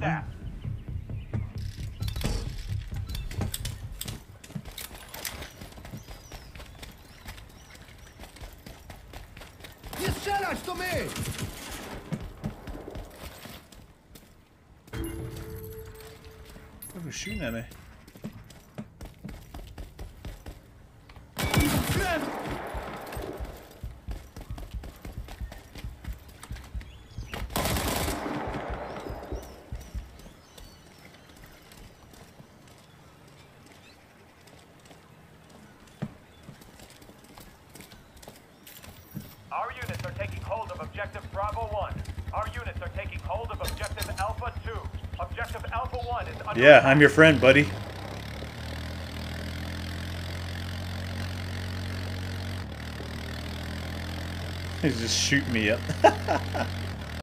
that. Nie strzelać, to my! Who's shooting Our units are taking hold of objective Bravo 1. Our units are taking hold of objective Alpha 2. Objective Alpha 1 is under Yeah, I'm your friend, buddy. He's just shooting me up.